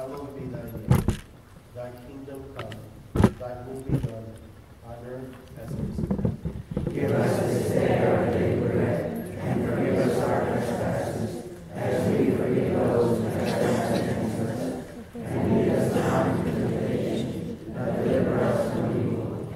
hallowed be thy name. Thy kingdom come, thy will be done, on earth as it is in heaven. Give us this day our daily bread, and forgive us our trespasses, as we forgive those who trespass against us. And lead us not into temptation, but deliver us from evil.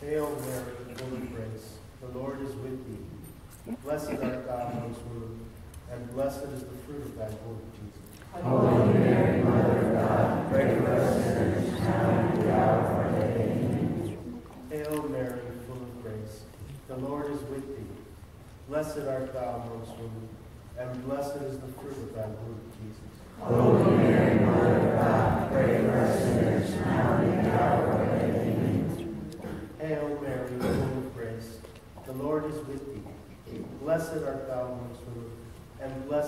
Hail Mary, full of grace, the Lord is with thee. Blessed art thou amongst women, and blessed is the fruit of thy womb, Jesus. Holy Mary, Mother of God, pray for us sinners, now and at the hour of our death. Amen. Hail Mary, full of grace, the Lord is with thee. Blessed art thou amongst women, and blessed is the fruit of thy womb, Jesus. Holy Mary, Mother of God, pray for us sinners, now and at the hour of our death. Amen. Hail Mary, full of grace, the Lord is with thee. Blessed art thou amongst women, and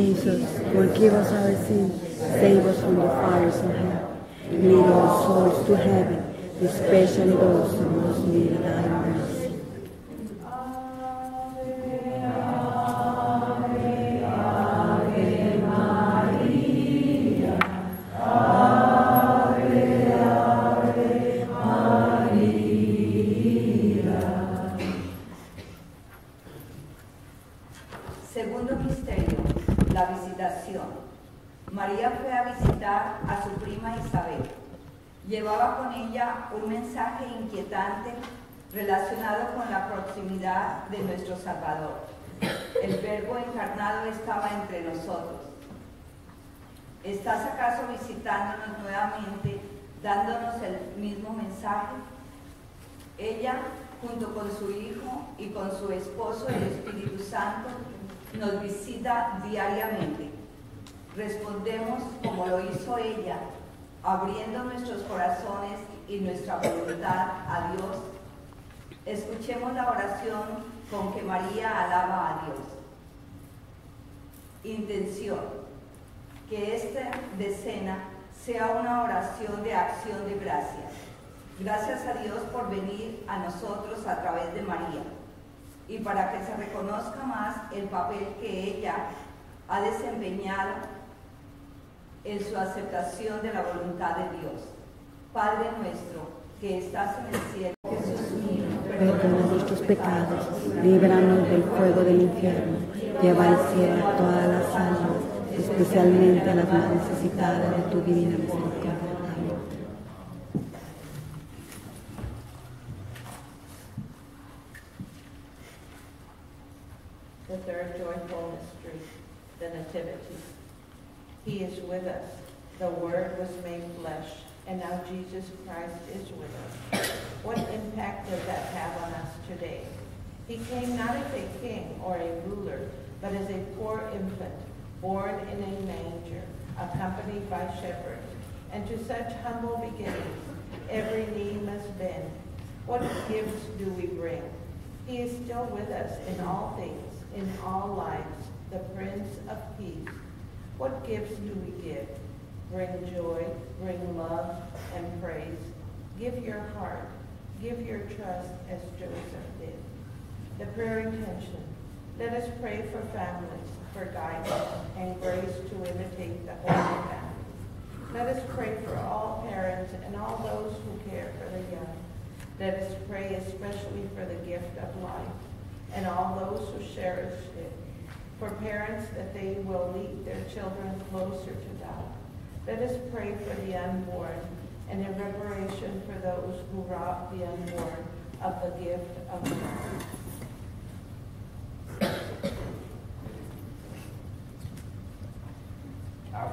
Jesus, forgive us our sins, save us from the fires of hell, lead all souls to heaven, especially those who most need thy mercy. De nuestro Salvador. El Verbo encarnado estaba entre nosotros. ¿Estás acaso visitándonos nuevamente, dándonos el mismo mensaje? Ella, junto con su Hijo y con su esposo, el Espíritu Santo, nos visita diariamente. Respondemos como lo hizo ella, abriendo nuestros corazones y nuestra voluntad a Dios. Escuchemos la oración con que María alaba a Dios. Intención. Que esta decena sea una oración de acción de gracias. Gracias a Dios por venir a nosotros a través de María y para que se reconozca más el papel que ella ha desempeñado en su aceptación de la voluntad de Dios. Padre nuestro que estás en el cielo, Jesús mío, Perdona nuestros pecados, líbranos del fuego del infierno, lleva al cielo a todas las almas, especialmente a las más necesitadas de tu divina misericordia. Amén. The third joyful mystery, the Nativity. He is with us. The Word was made flesh, and now Jesus Christ is with us. What impact does that have on us today? He came not as a king or a ruler, but as a poor infant, born in a manger, accompanied by shepherds. And to such humble beginnings, every knee must bend. What gifts do we bring? He is still with us in all things, in all lives, the Prince of Peace. What gifts do we give? Bring joy, bring love and praise. Give your heart, give your trust as Joseph did. The prayer intention. Let us pray for families, for guidance and grace to imitate the Holy Family. Let us pray for all parents and all those who care for the young. Let us pray especially for the gift of life and all those who cherish it. For parents that they will lead their children closer to God. Let us pray for the unborn and in reparation for those who rob the unborn of the gift of life. Our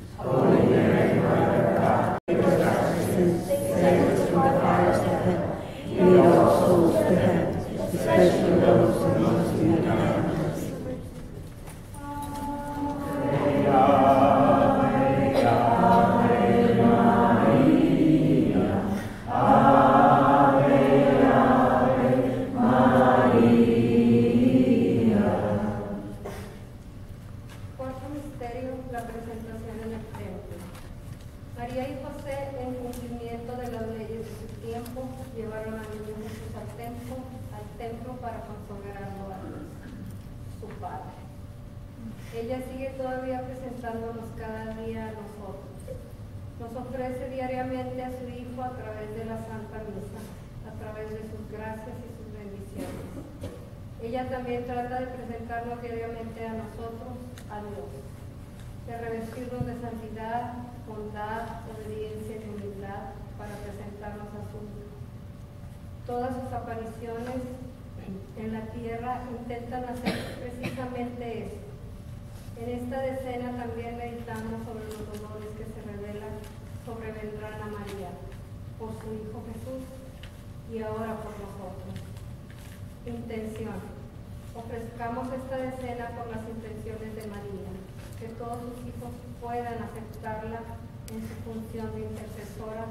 Holy Mary, Mother of God, templo para consagrarlo a su Padre. Ella sigue todavía presentándonos cada día a nosotros. Nos ofrece diariamente a su Hijo a través de la Santa Misa, a través de sus gracias y sus bendiciones. Ella también trata de presentarnos diariamente a nosotros, a Dios, de revestirnos de santidad, bondad, obediencia y humildad para presentarnos a su Hijo. Todas sus apariciones en la tierra intentan hacer precisamente eso. En esta decena también meditamos sobre los dolores que se revelan, sobrevendrán a María por su Hijo Jesús y ahora por nosotros. Intención. Ofrezcamos esta decena por las intenciones de María, que todos sus hijos puedan aceptarla en su función de intercesora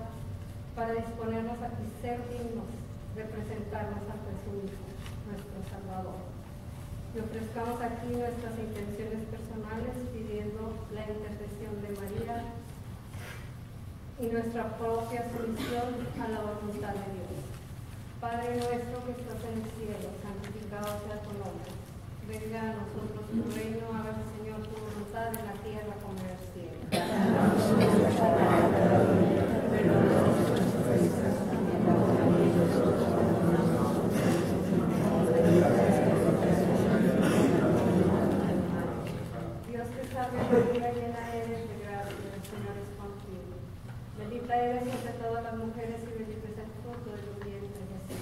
para disponernos a ser dignos de presentarnos ante su Hijo, nuestro Salvador. Y ofrezcamos aquí nuestras intenciones personales pidiendo la intercesión de María y nuestra propia sumisión a la voluntad de Dios. Padre nuestro que estás en el cielo, santificado sea tu nombre. Venga a nosotros tu reino, hágase Señor tu voluntad en la tierra como en el cielo. Dios te salve María, llena eres de gracia, el Señor es contigo. Bendita eres entre todas las mujeres y bendito es el fruto de tu vientre, Jesús.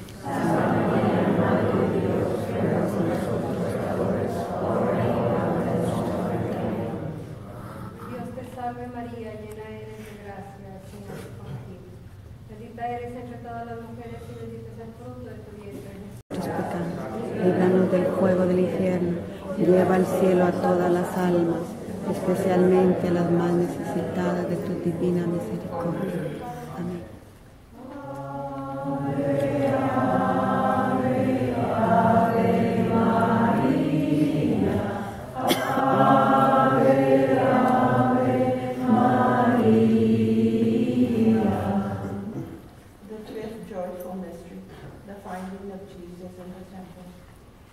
Dios te salve María, llena eres de gracia, el Señor es contigo. Bendita eres entre todas las mujeres y bendito es el fruto de tu vientre, Jesús. nuestros pecados, líbranos del fuego del infierno, lleva a todas las almas, especialmente las más necesitadas de tu divina misericordia.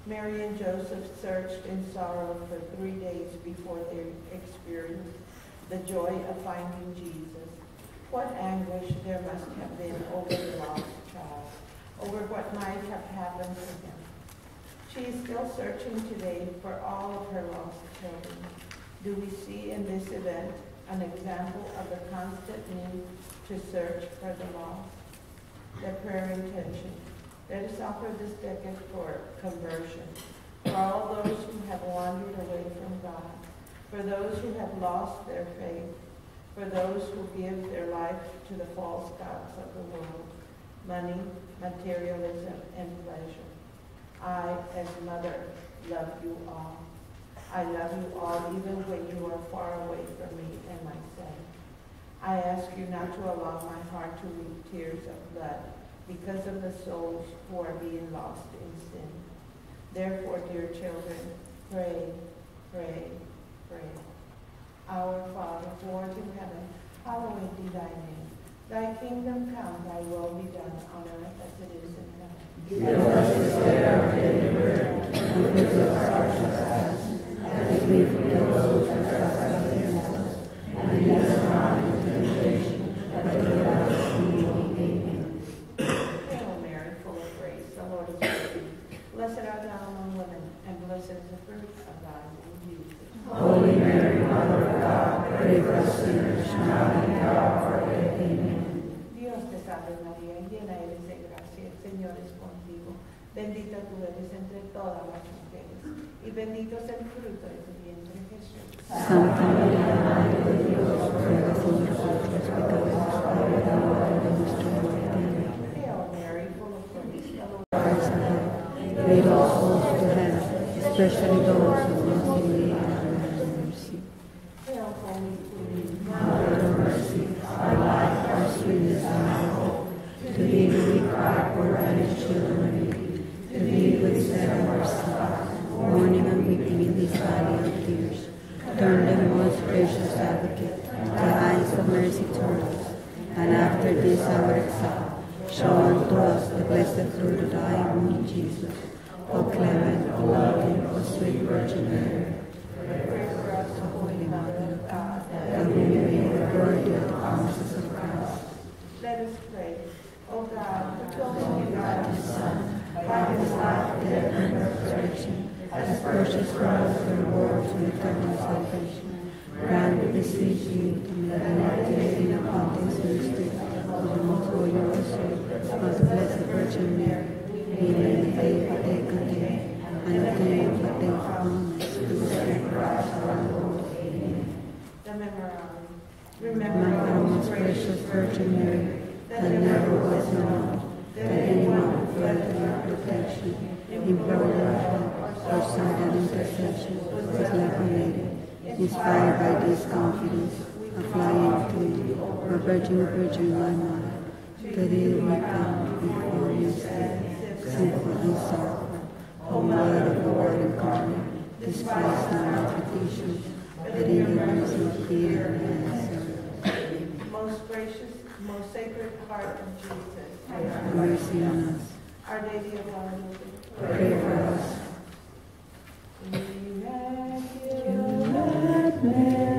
Mary and Joseph searched in sorrow for three days before they experienced the joy of finding Jesus. What anguish there must have been over the lost child, over what might have happened to him. She is still searching today for all of her lost children. Do we see in this event an example of the constant need to search for the lost? The prayer intention. Let us offer this decade for conversion, for all those who have wandered away from God, for those who have lost their faith, for those who give their life to the false gods of the world, money, materialism, and pleasure. I, as mother, love you all. I love you all even when you are far away from me and my son. I ask you not to allow my heart to weep tears of blood because of the souls who are being lost in sin. Therefore, dear children, pray, pray, pray. Our Father, who art in heaven, hallowed be thy name. Thy kingdom come, thy will be done on earth as it is in heaven. Give us this day our daily bread, and forgive us our trespasses, as we forgive those who trespass todas las mujeres, y bendito es el fruto de tu vientre, Jesús. Santa María, Madre de Dios, ruega por nosotros pecadores, ahora y en la hora de nuestra muerte. Amén. Hail Mary, full of grace, the Lord heaven, Immaculate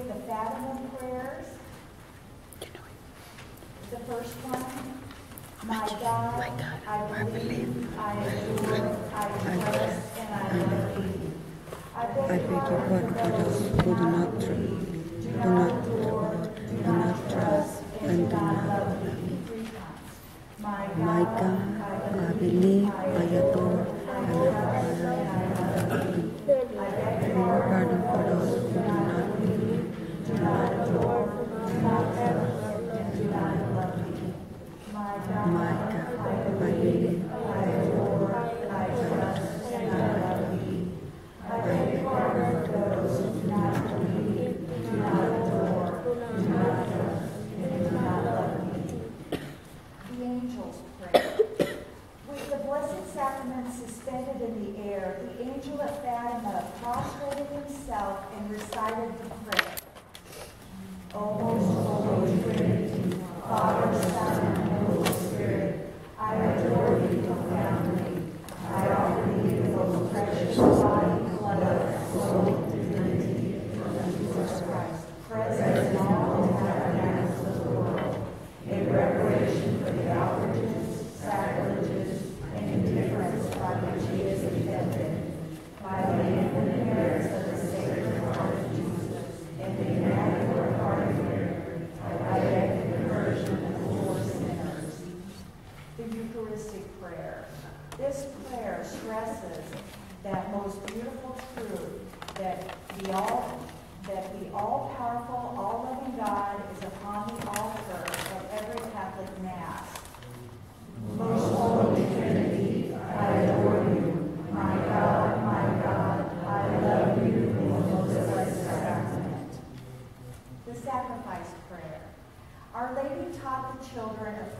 do the Fatima prayers. The first one. My God, my God, I believe, I adore, I trust, and I love. I beg your pardon. For those who do not trust, do not adore, do not trust, and do not love me. My God, I believe, I adore,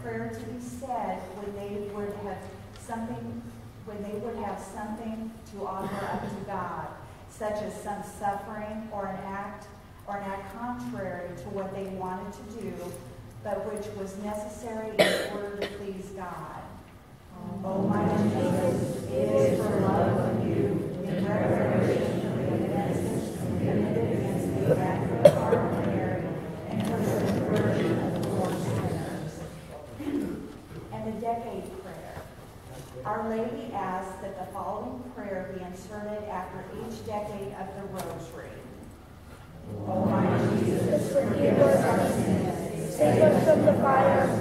prayer to be said when they would have something, when they would have something to offer up to God, such as some suffering or an act or an act contrary to what they wanted to do, but which was necessary in order to please God. Oh, my Jesus, it is for love of you in preparation Jesus, forgive us our sins. Save us from the fire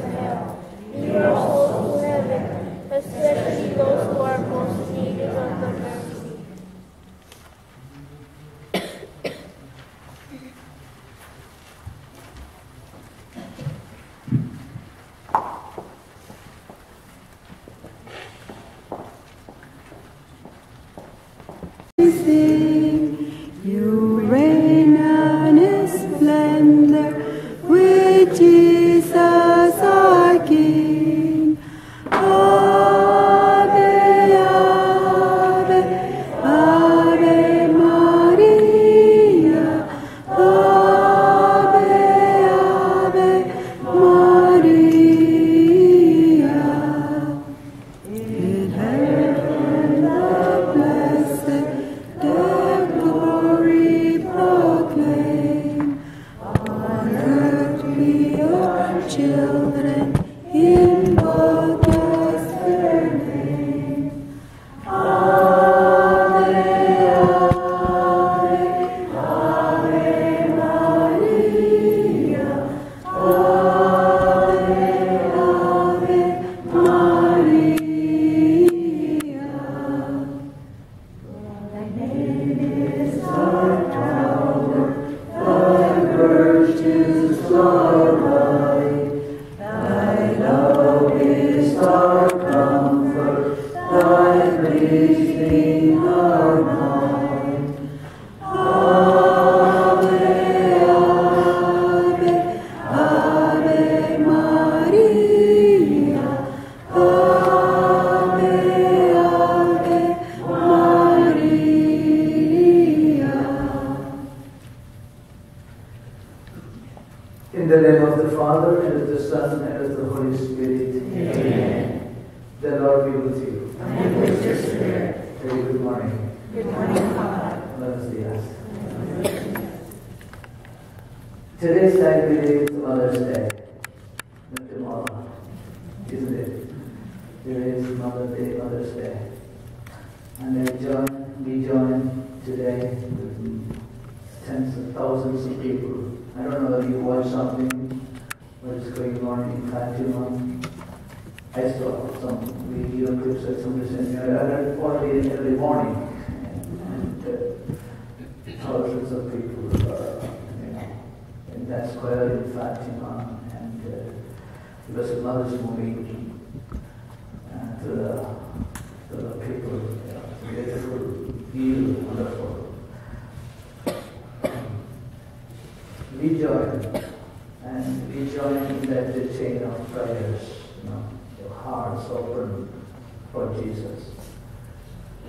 Jesus.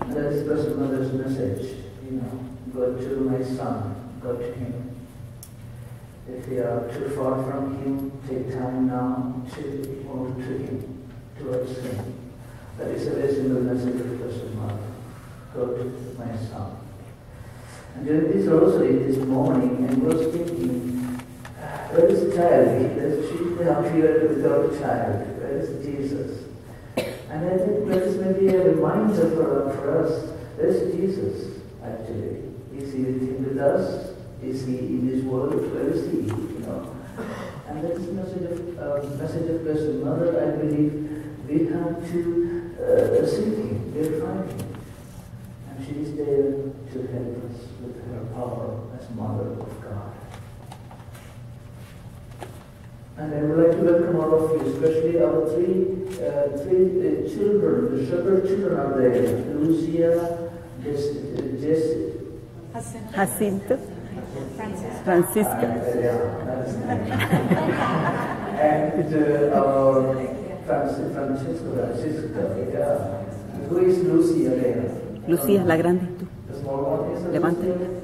And that is Blessed Mother's message, you know, go to my son, go to him. If you are too far from him, take time now to move to him, towards him. That is a very simple message of Blessed Mother. Go to my son. And during this rosary this morning, I was thinking, where is the child? There's she appeared without a child. Where is Jesus? And I think that is maybe a reminder for, for us. Where is Jesus, actually? Is he with us? Is he in this world? Where is he? You know? And that is a message of, uh, message of Blessed Mother, I believe we have to uh, seek him, find him. And she is there to help us with her power as Mother of God. And I would like to welcome all of you, especially our three, uh, three uh, children, the shepherd children are there. Lucia, Jess, uh, Jess, Jacinto. Francisca. yeah, that's and uh, our Francis, Francisco, Francisco, yeah. Who is Lucia there? Lucía, la grande. tú. The small one is Levanta.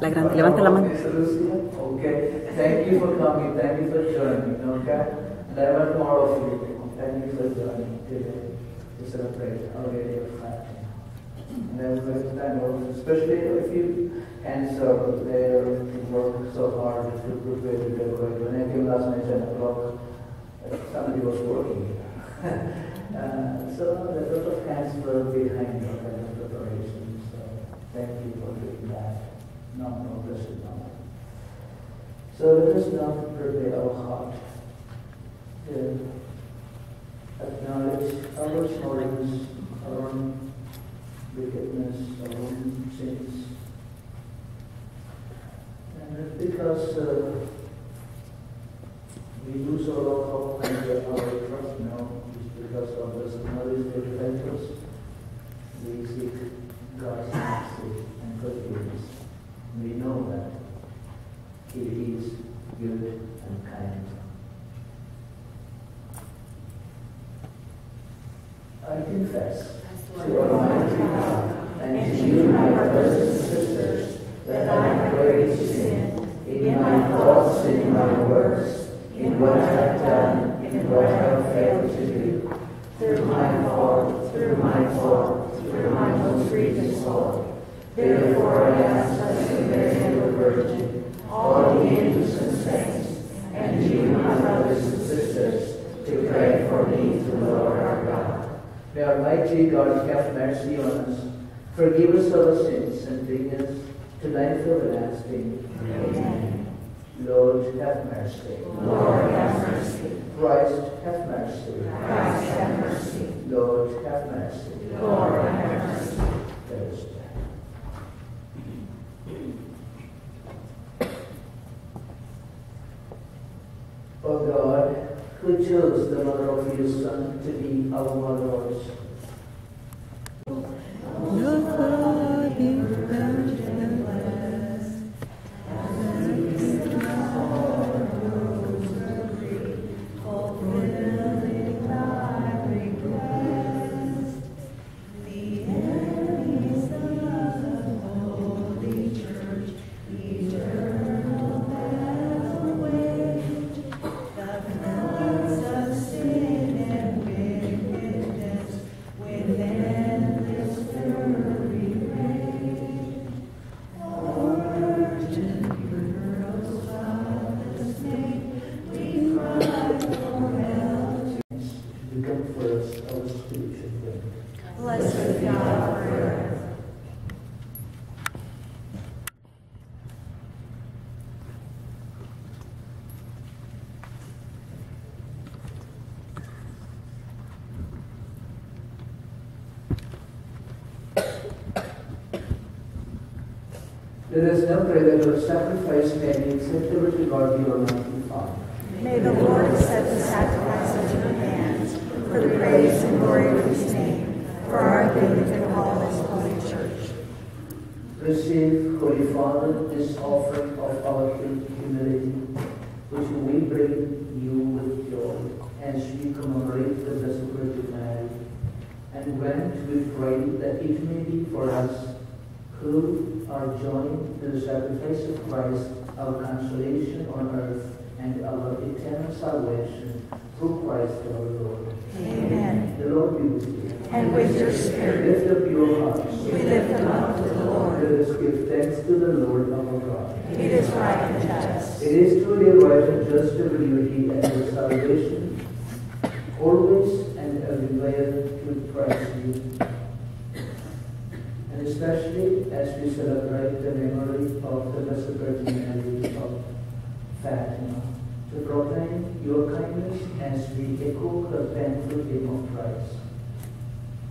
La grande. Levanta la mano. Okay. Thank you for coming. Thank you for joining. Okay. And I welcome all of you. Thank you for joining today to celebrate Our Lady of Fatima. And I would like to thank all, of you, especially if you can serve there, work so hard to prepare to decorate. When I came last night, 10 o'clock, somebody was working. uh, so a lot of hands were behind kind of preparation. So thank you for doing that. No, no, blessed Mother. So let us now prepare our heart to acknowledge our smallness, our own wickedness, our own sins. And because uh, we lose our hope and our Let no now pray that our sacrifice may be acceptable to God the Almighty Father. May the Lord accept the sacrifice at your hands for the praise and glory of his name, for our good and for all his holy church. Receive, Holy Father, this offering of our humility, which we bring you with joy as we commemorate the Blessed Virgin Mary. And grant, we pray, that it may be for us who are joined to the sacrifice of Christ, our consolation on earth and our eternal salvation through Christ our Lord. Amen. The Lord be with you. And with your spirit, Lift up your hearts. we lift them up to the Lord. Let us give thanks to the Lord our God. It is right and just. It is truly right and just to He and His salvation, always and everywhere to praise you. And especially as we celebrate the memory of the Blessed Virgin Mary of Fatima, to proclaim your kindness as we echo the painful hymn of Christ.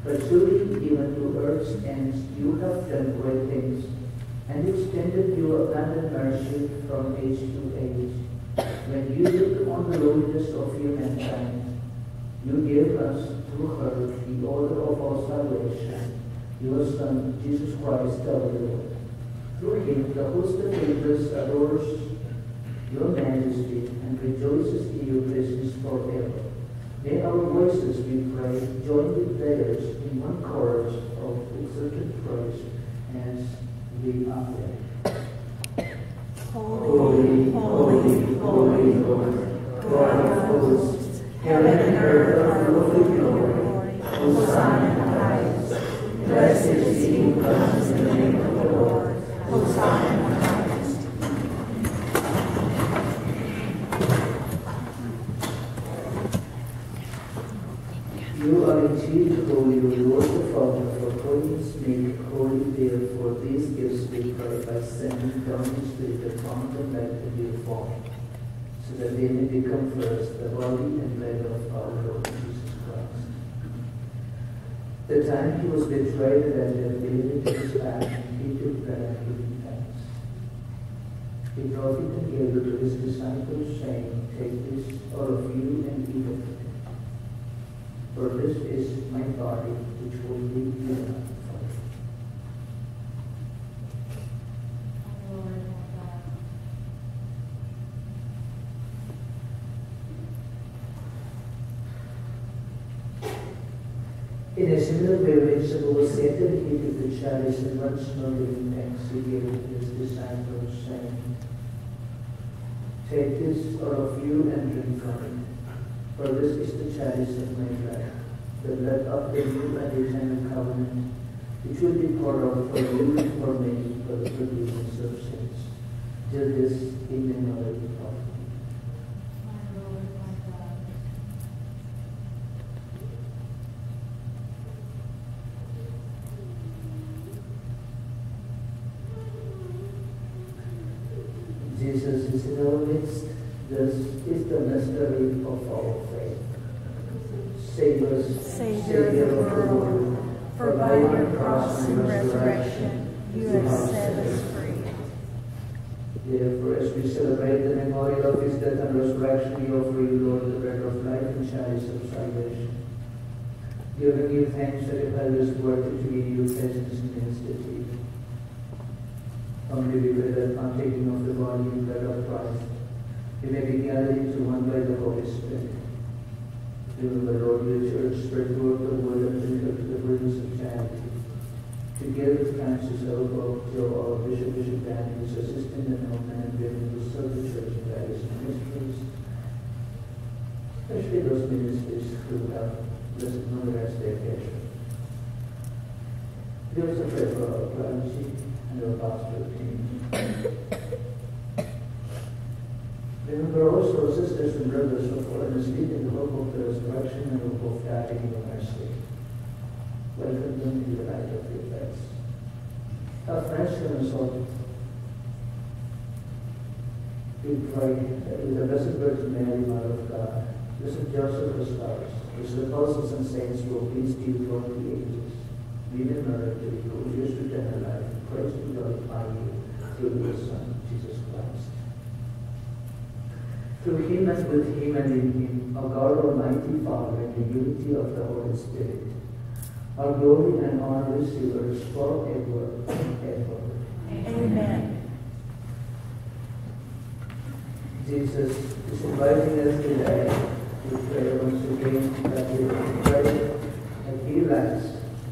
Truly, even to earth's ends, you have done great things and extended your abundant mercy from age to age. When you looked on the lowliness of humankind, you gave us through her the order of our salvation, your Son, Jesus Christ our Lord. Through him, the host of angels adores your majesty and rejoices in your presence forever. May our voices, we pray, join with theirs in one chorus of exultant praise as we Amen. Holy, holy, holy Lord, God of hosts, heaven and earth are full of glory. Hosanna in the highest. Blessed is he who comes in the name of the Lord. Hosanna in the highest. You are indeed holy, O Lord the Father, for holiness make holy therefore these gifts we pray by sending down the Spirit upon them like the dew fall, so that they the body and blood of our Lord Jesus Christ. The time he was betrayed and delivered to his passion, he took bread and thanks. He broke it it to his disciples, saying, Take this, all of you, and eat of it. For this is my body, which will be given up for you. In a similar way, when suppose Satan he took the chalice and once more giving thanks, he gave it to his disciples, saying, Take this, all of you, and drink from it. For this is the chalice of my blood, the blood of the new and eternal covenant, which will be poured out for you and for many for the forgiveness of sins. Do this in memory the unity of the Holy Spirit, our glory and honor receivers forever and ever. Amen. Jesus is inviting us today to pray once again that we will pray and He likes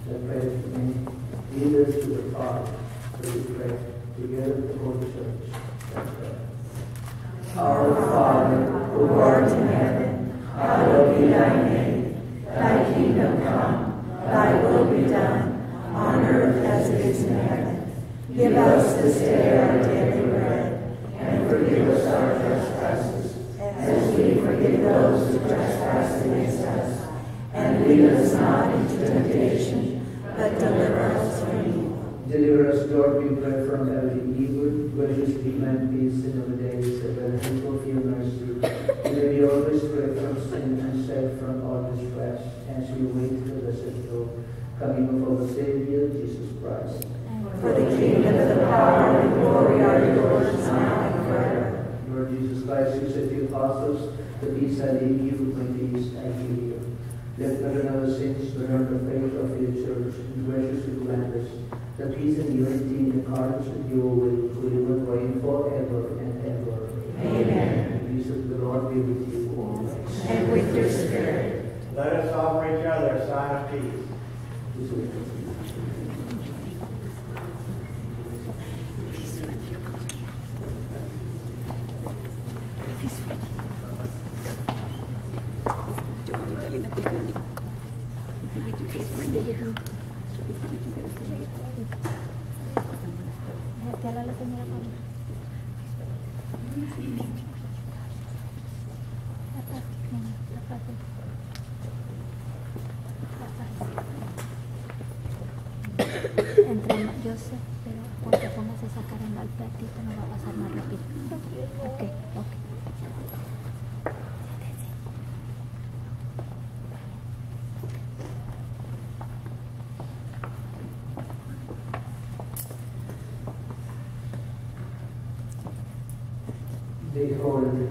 the prayer to me. Lead us to the Father, we pray together with the whole church. Our Father, who art in heaven, hallowed be thy name. Kingdom come, thy will be done, on earth as it is in heaven. Give us this day our daily bread, and forgive us our trespasses, as we forgive those who trespass against us. And lead us not into temptation, but deliver us from evil. Deliver us, Lord, we pray, from every evil, be and peace in our days, and benefit of your mercy. May we always pray from sin and saved from all distress, as we wait for the settled coming of our Savior, Jesus Christ. For the kingdom, the power, and the glory are yours now and forever. Lord Jesus Christ, you said to your apostles, the peace I leave you, my peace I give you. Let not another sins, but learn the faith of your church, and graciously grant us the peace and unity in accordance with your will, who live and reign forever and ever. Amen. The peace of the Lord be with you always. And with your spirit. Let us offer each other a sign of peace. Peace with you. Entre más, yo sé, pero cuando pongas esa caramba al platito no va a pasar más rápido. Ok, ok. Behold,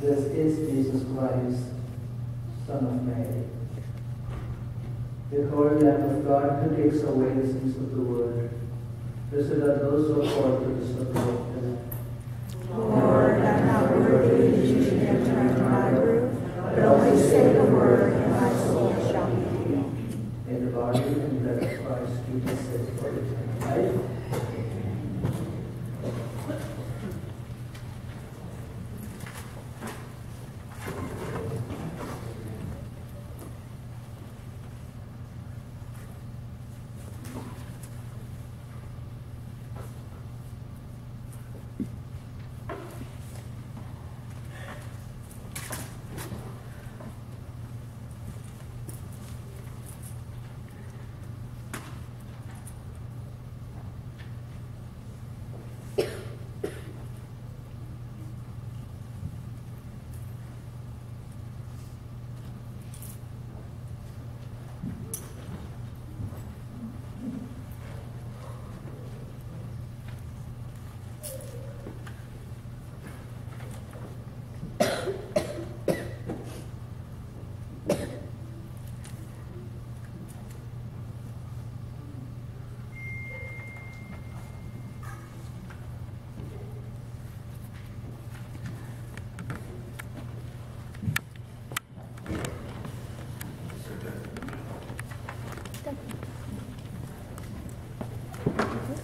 this is Jesus Christ, Son of Mary. Behold, Lamb of God who takes away the sins of the world. Blessed are those who are called to this adoption. Lord, I'm not worthy that you should enter under my roof, but only say the word, and my soul shall be healed. May the body and blood of Christ keep us safe for eternity.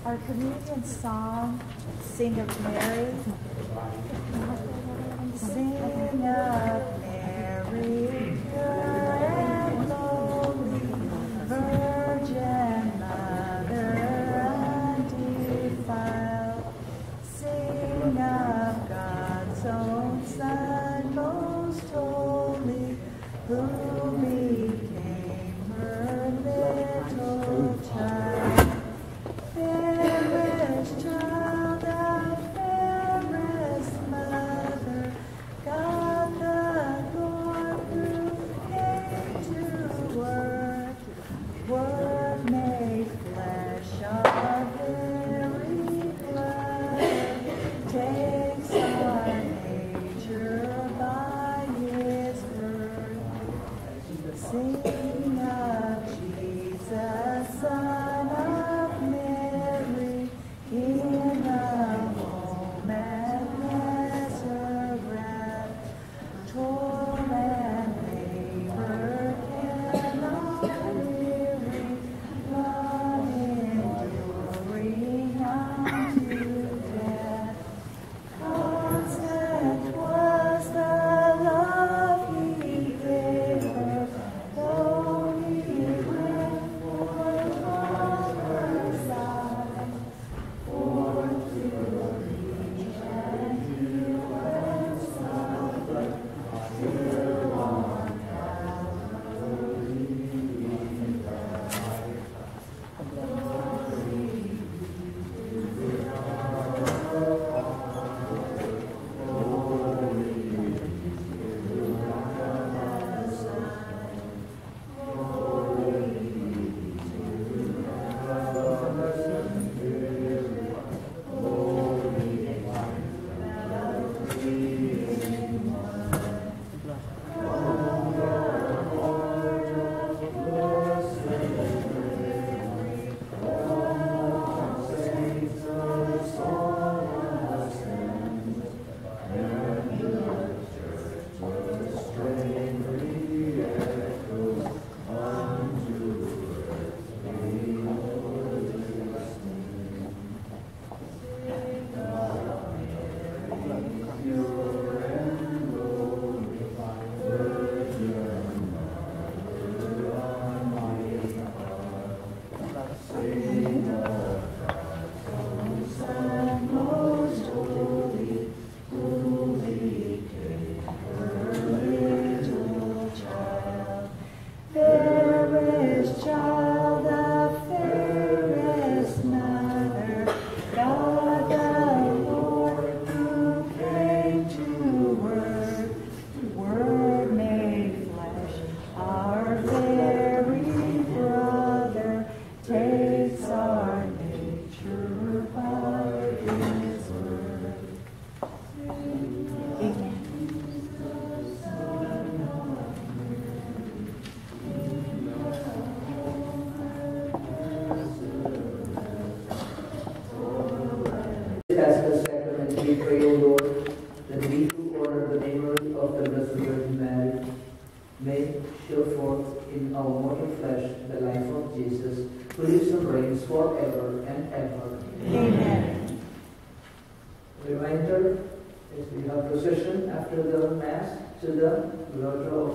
Our communion song, Sing of Mary. Sing of Mary,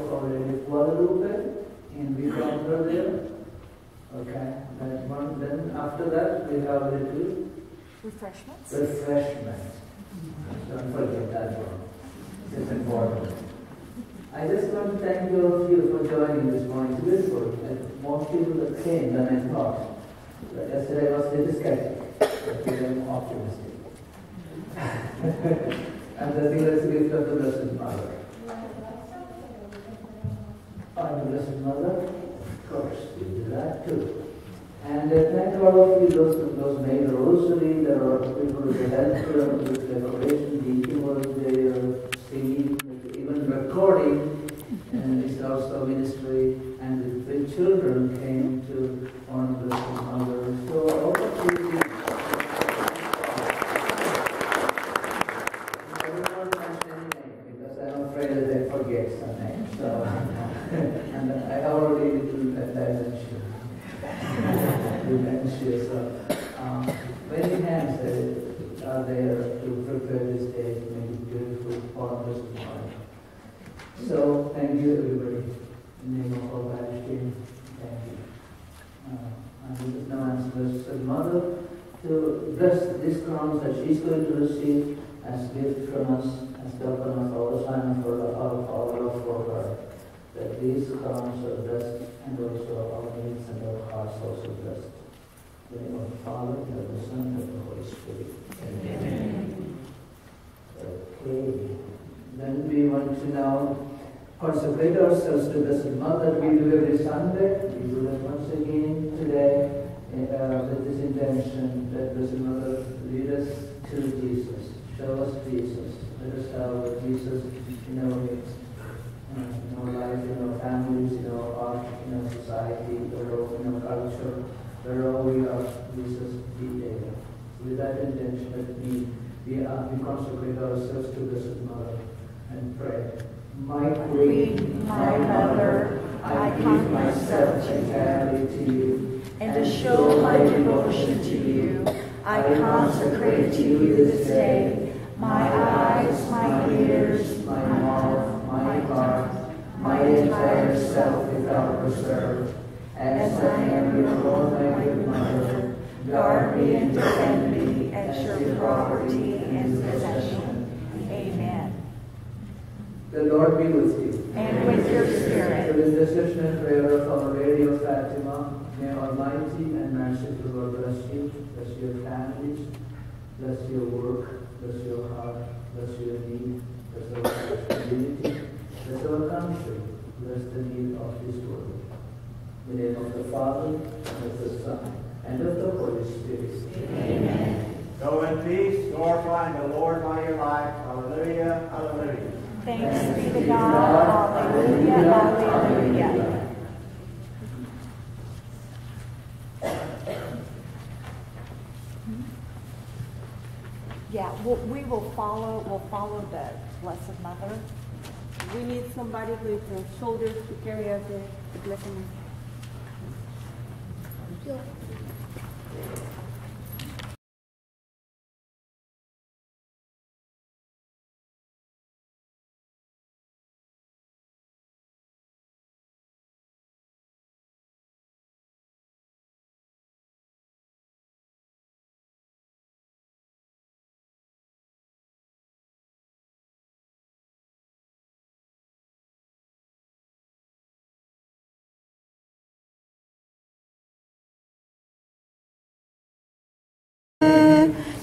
of Lady Guadalupe, and we her there. Okay, that one. Then after that, we have a little Refreshments? refreshment. Don't forget that one. It's important. I just want to thank all of you for joining this morning. It's beautiful. Uh, and more people that came than I thought. But yesterday I was a little skeptic, but today I'm optimistic. and I think that's a gift of the Blessed Mother. The Blessed Mother? Of course, we do that too. And uh, thank all of you, those, those made the rosary, there are people who helped uh, with decoration, the eating was there, singing, even recording, and it's also ministry, and the, the children came to honor the Blessed Mother. So all of you, I don't want to mention any name, because I'm afraid that I forget some names, so, and I already did that dimension dementia. So, um, many hands that are there to prepare this day to make it beautiful for us tomorrow. So, thank you, everybody. In the name of our Majesty, thank you. Uh, I will now ask Blessed Mother to bless these crowns that she's going to receive as gift from us, as token of our sign for our, our love for her. That these crowns are blessed and also our needs and our hearts also blessed. In the name of the Father, and of the Son, and of the Holy Spirit. Amen. Okay. Then we want to now consecrate ourselves to Blessed Mother. We do every Sunday. We do that once again today with this intention that Blessed Mother lead us to Jesus. Show us Jesus. Let us have Jesus in our midst in our life, in our families, in our art, in our society, in our culture, wherever we are, Jesus be there. With that intention, let me we, uh, we consecrate ourselves to Blessed Mother and pray. My Queen, my Mother, I give myself entirely to you, And to show my devotion to you, I consecrate to you this day my eyes, my ears, my mouth, my heart, my entire self without reserve. As I am your Almighty Mother, guard me and defend me as your property and possession. Amen. The Lord be with you. And with your spirit. Through the intercession and prayer Our Lady of Fatima, may Almighty and merciful God bless you, bless your families, bless your work, bless your heart, bless your need, bless our community, bless our country, bless the need of this world. In the name of the Father, and of the Son, and of the Holy Spirit. Amen. Go in peace, glorifying the Lord by your life. Hallelujah, hallelujah. Thanks be to God. Hallelujah. Hallelujah. Yeah, we'll, we will follow, we'll follow the Blessed Mother. We need somebody with the shoulders to carry out the, the blessing.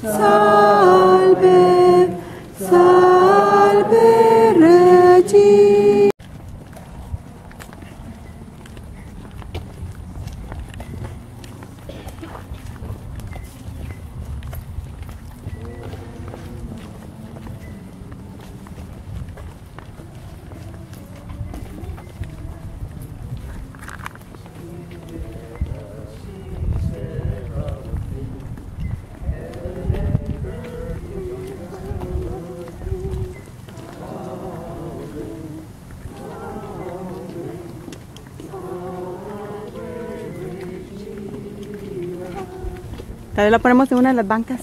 Salve, la ponemos en una de las bancas.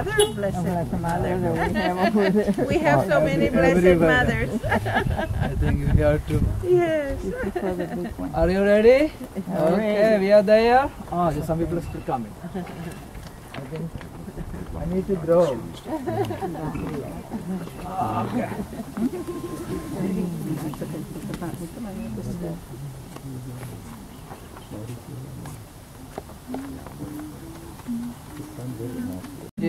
Other blessed mother. We have so many blessed Everywhere. mothers. I think we have to. Yes. Are you ready? Okay, we are there. Oh, there's some people still coming. I think I need to grow. Ah, okay.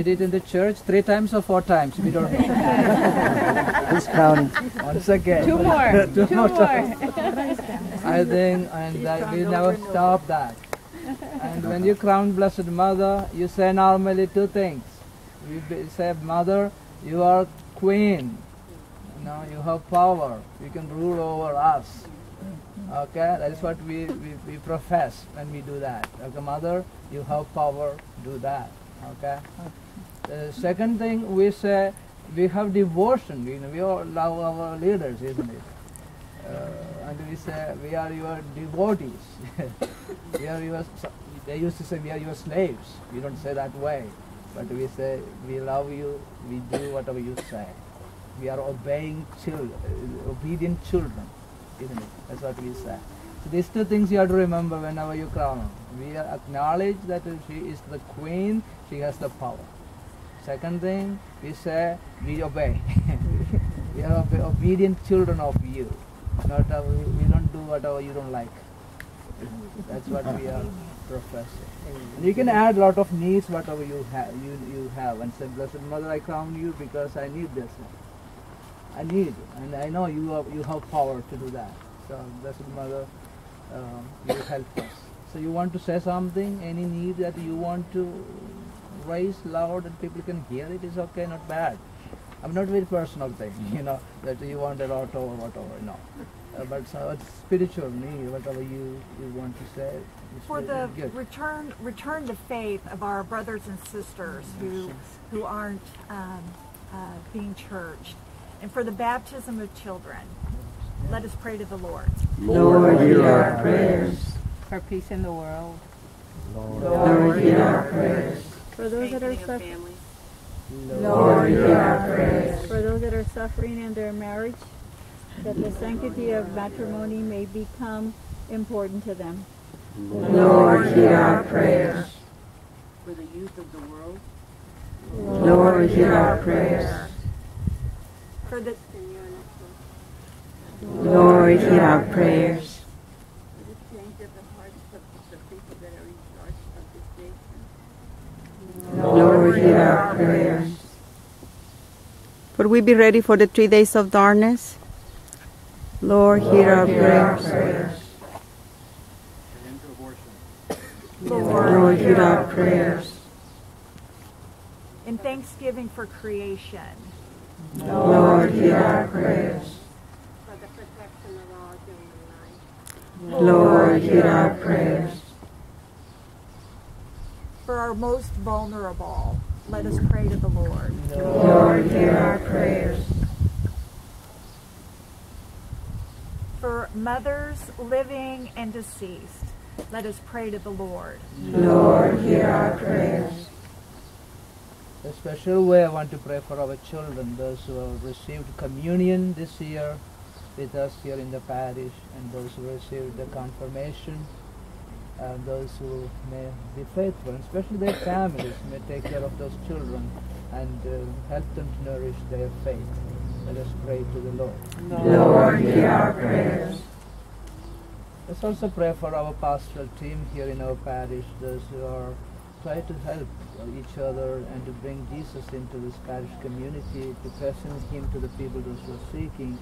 Did it in the church three times or four times? We don't know. Who's counting? Once again. Two more. Two Two more more. I think, and that we never stop that. And when you crown Blessed Mother, you say normally two things. You say, Mother, you are queen. You know, you have power. You can rule over us. Okay, that is what we, we, we profess when we do that. Okay, Mother, you have power, do that. Okay. The second thing we say, we have devotion. You know, we all love our leaders, isn't it? uh, and we say we are your devotees. we are your. They used to say we are your slaves. We don't say that way, but we say we love you. We do whatever you say. We are obeying children, obedient children, isn't it? That's what we say. So these two things you have to remember whenever you crown. We acknowledge that she is the queen. She has the power. Second thing, we say we obey. we are obe- obedient children of you. Not uh, we, don't do whatever you don't like. That's what we are professing. You can add lot of needs, whatever you have. You you have, and say, Blessed Mother, I crown you because I need this. I need, and I know you have you have power to do that. So, Blessed Mother, um, you help us. So, you want to say something? Any need that you want to raise loud and people can hear it is okay, not bad. I'm not very personal thing, you know, that you want a lot or whatever, no. Uh, but so it's spiritual need, whatever you, you want to say. it's For the good. return, return to faith of our brothers and sisters who, who aren't um, uh, being churched, and for the baptism of children, let us pray to the Lord. Lord, hear our prayers. For peace in the world. Lord, hear our prayers. For those that are suffering, Lord, hear our prayers. for those that are suffering in their marriage, that the sanctity of matrimony may become important to them. Lord, hear our prayers. For the youth of the world, Lord, hear our prayers. For the, Lord, hear our prayers. for the change of the hearts of the people that are in charge of this nation. Lord, hear our prayers. Would we be ready for the three days of darkness? Lord, hear our prayers. Lord, hear our prayers. in thanksgiving for creation, Lord, hear our prayers. For the protection of all human life. Lord, hear our prayers. For our most vulnerable, let us pray to the Lord. Lord, hear our prayers. For mothers living and deceased, let us pray to the Lord. Lord, hear our prayers. A special way I want to pray for our children, those who have received communion this year with us here in the parish, and those who received the confirmation, and those who may be faithful, especially their families may take care of those children and uh, help them to nourish their faith. Let us pray to the Lord. Lord, hear our prayers. Let's also pray for our pastoral team here in our parish, those who are trying to help each other and to bring Jesus into this parish community, to present Him to the people those who are seeking,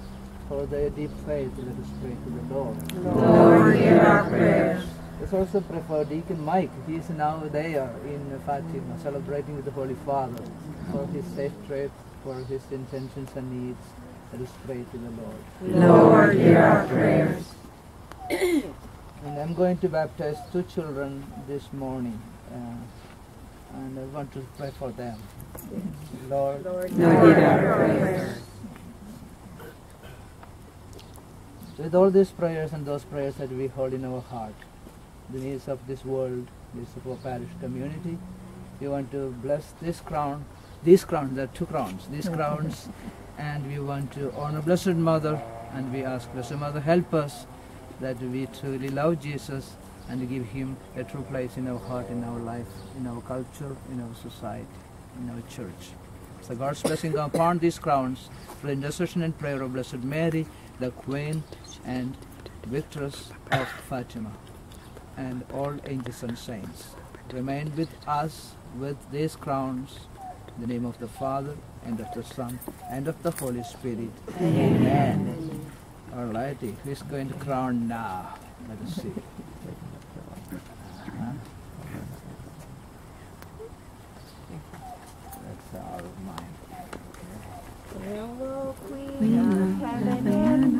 for their deep faith, let us pray to the Lord. Lord, hear our prayers. Let's also pray for Deacon Mike. He is now there in Fatima, celebrating with the Holy Father for his safe trip, for his intentions and needs. Let us pray to the Lord. Lord, hear our prayers. And I'm going to baptize two children this morning. Uh, and I want to pray for them. Lord, Lord, hear our prayers. with all these prayers and those prayers that we hold in our heart, the needs of this world, needs of our parish community, we want to bless this crown, these crowns, there are two crowns, these crowns, and we want to honor Blessed Mother, and we ask Blessed Mother, help us that we truly love Jesus and give Him a true place in our heart, in our life, in our culture, in our society, in our church. So God's blessing upon these crowns for the intercession and prayer of Blessed Mary, the Queen and Victress of Fatima, and all angels and saints. Remain with us with these crowns, in the name of the Father, and of the Son, and of the Holy Spirit. Amen. All righty, who's going to crown now? Let us see. Hello, Queen of heaven and.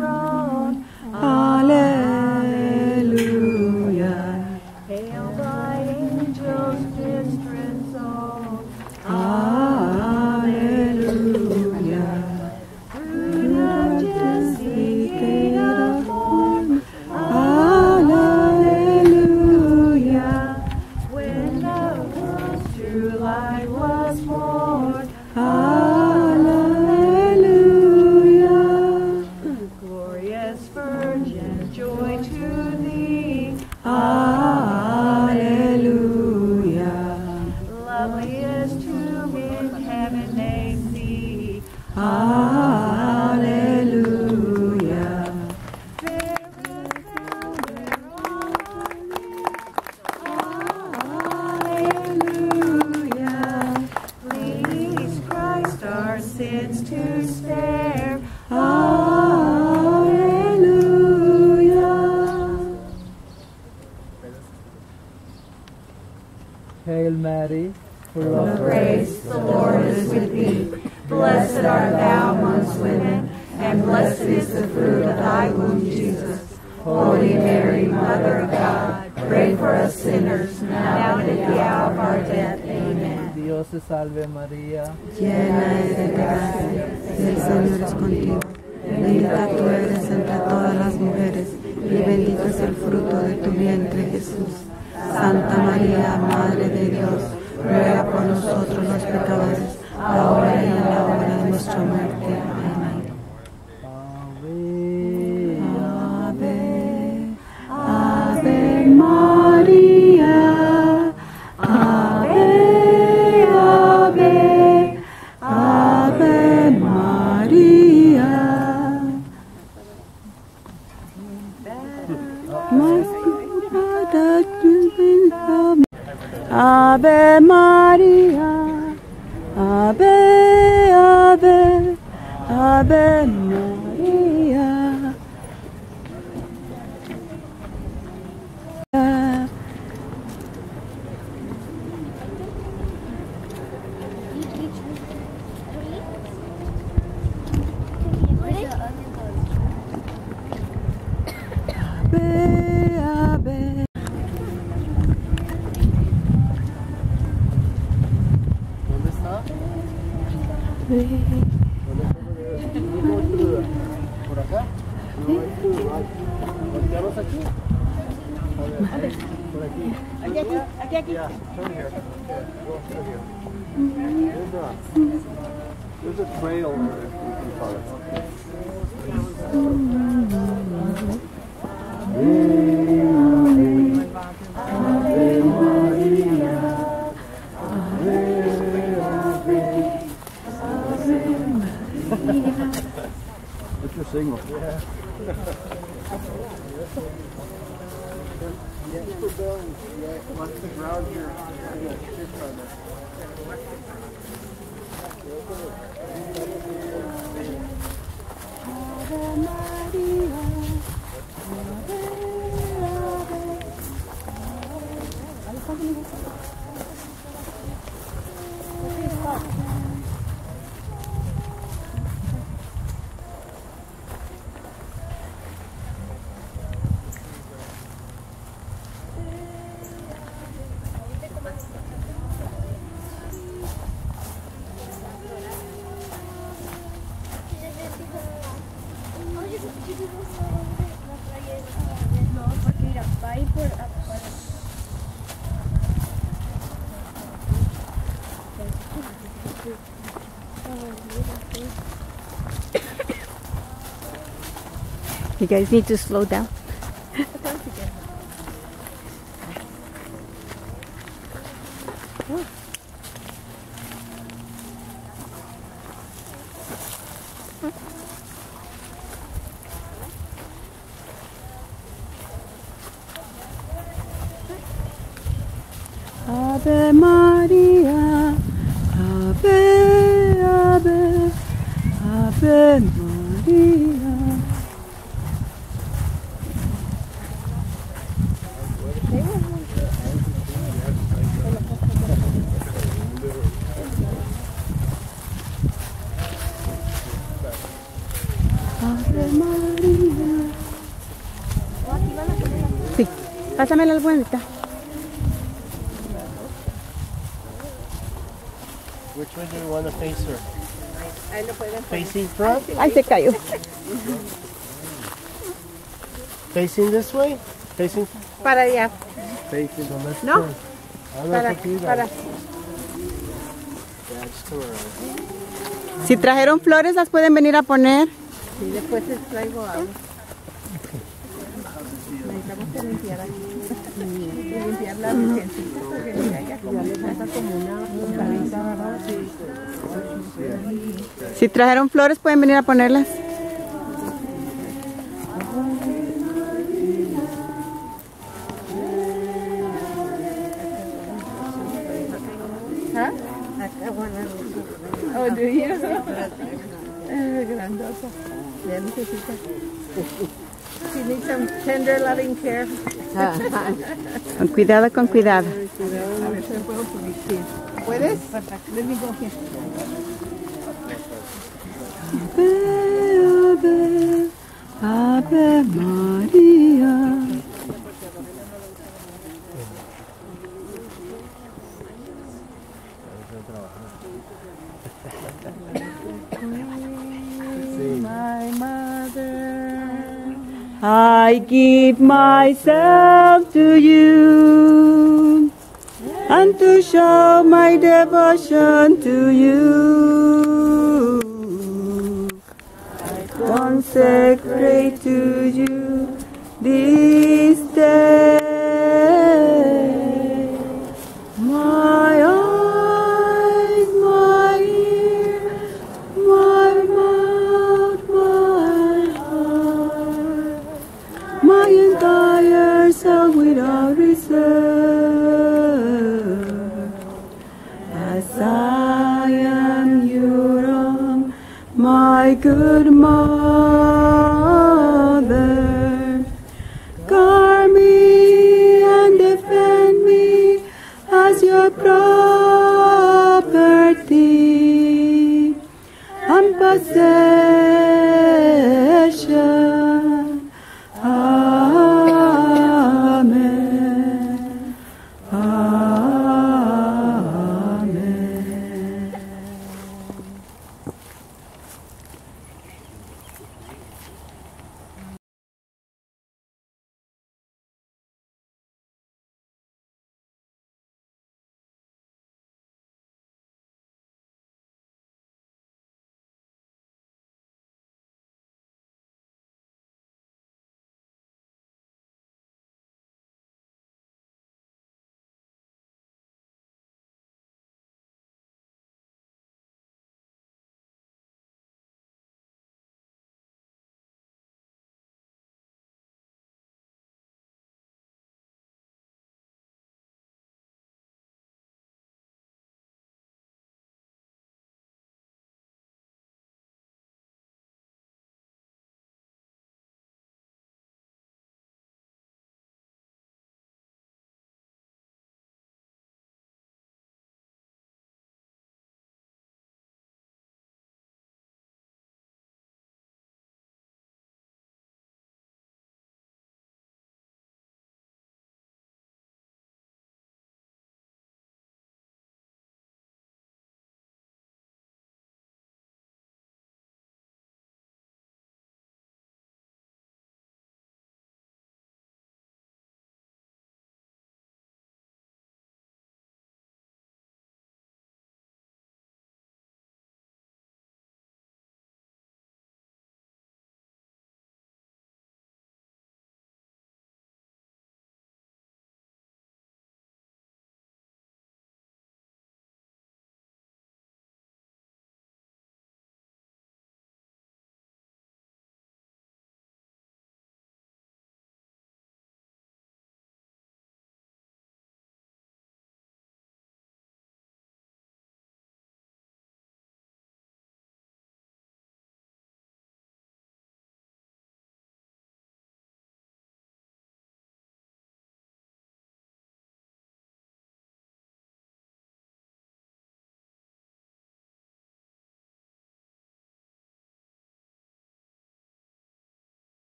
Ave, Ave. ¿Dónde está? ¿Por acá? ¿Volteamos aquí? A ver, por aquí. Aquí, aquí, aquí, aquí. Yeah, turn here. Yeah, go through here. There's a, there's a trail over there, we can call it. What's your signal? Yeah. Once the ground here, I'm gonna shift on that. No, porque mira, va a ir por afuera. You guys need to slow down. Pásame la almohadita. Which way do you want to face her? Ahí lo pueden poner. Facing front? Ay, se cayó. Facing this way? Facing? Para allá. Facing. So let's No. Para, para. Si trajeron flores, las pueden venir a poner. Y después les traigo agua. Necesitamos que limpiar aquí. Si trajeron flores, pueden venir a ponerlas. ¿Ah? Oh, do you? Grandota. Ya necesita. She needs some tender loving care. Cuidado, con cuidado. A ver si me puedo subir. Sí. ¿Puedes? Let me go here. Ave, Ave, Ave Maria. My mother. I give myself to you and to show my devotion to you. I consecrate to you this